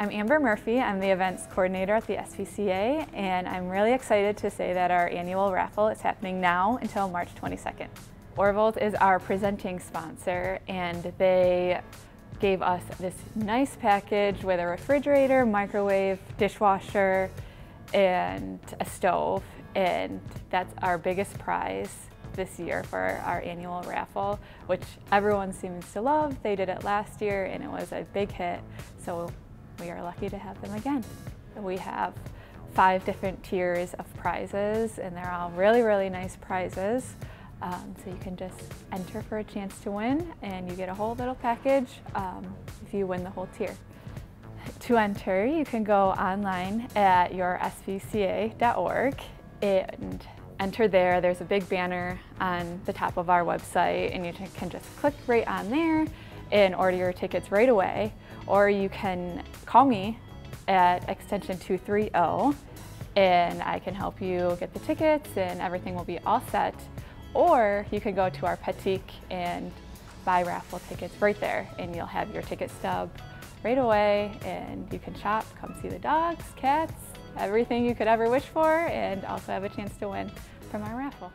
I'm Amber Murphy. I'm the events coordinator at the SPCA, and I'm really excited to say that our annual raffle is happening now until March 22nd. Orville's is our presenting sponsor, and they gave us this nice package with a refrigerator, microwave, dishwasher, and a stove, and that's our biggest prize this year for our annual raffle, which everyone seems to love. They did it last year and it was a big hit, so we are lucky to have them again. We have five different tiers of prizes and they're all really, really nice prizes. Um, so you can just enter for a chance to win and you get a whole little package um, if you win the whole tier. To enter, you can go online at yourspca.org and enter there. There's a big banner on the top of our website and you can just click right on there and order your tickets right away. Or you can call me at extension 230 and I can help you get the tickets and everything will be all set. Or you can go to our Petique and buy raffle tickets right there and you'll have your ticket stub right away and you can shop, come see the dogs, cats, everything you could ever wish for and also have a chance to win from our raffle.